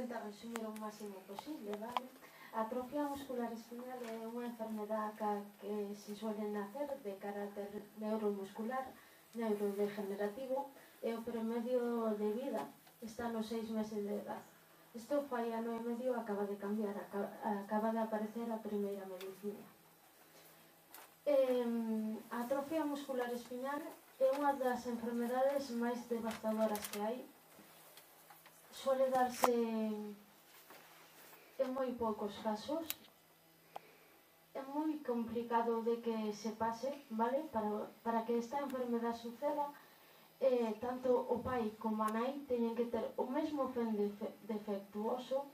tentar resumir o máximo posible, vale? A atrofia muscular espinal é unha enfermedade que se suele nacer de carácter neuromuscular, neurodegenerativo, e o promedio de vida está nos seis meses de edad. Isto fai ano e medio acaba de cambiar, acaba de aparecer a primeira medicina. A atrofia muscular espinal é unha das enfermedades máis devastadoras que hai suele darse en moi poucos casos. É moi complicado de que se pase, vale? Para, para que esta enfermedad suceda, eh, tanto o pai como a nai teñen que ter o mesmo gen defectuoso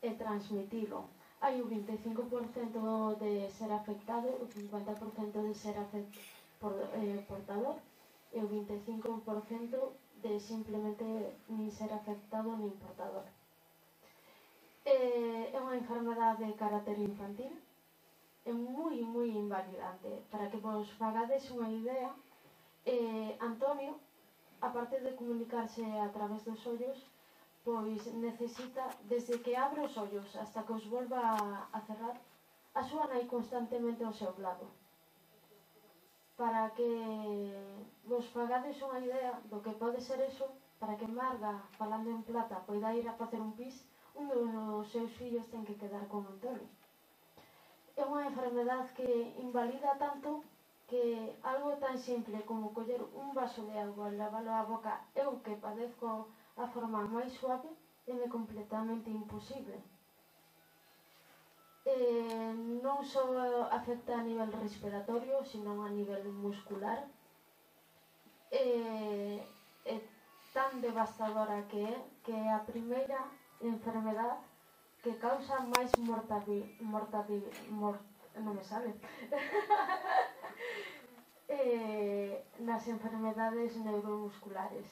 e transmitilo. Hai o 25% de ser afectado, o 50% de ser afect por, eh, portador e o 25% de simplemente nin ser afectado nin portador. É eh, unha enfermedade de carácter infantil, é moi, moi invalidante. Para que vos fagades unha idea, eh, Antonio, aparte de comunicarse a través dos ollos, pois necesita, desde que abre os ollos hasta que os volva a cerrar, a súa nai constantemente ao seu lado para que vos fagades unha idea do que pode ser eso para que Marga, falando en plata, poida ir a facer un pis, un dos seus fillos ten que quedar con Antonio. É unha enfermedad que invalida tanto que algo tan simple como coller un vaso de agua e lavalo á boca eu que padezco a forma máis suave é completamente imposible non só afecta a nivel respiratorio, sino a nivel muscular. Eh, é tan devastadora que é que é a primeira enfermedade que causa máis mortavi, mortavi, mort, non me sabe. eh, nas enfermedades neuromusculares.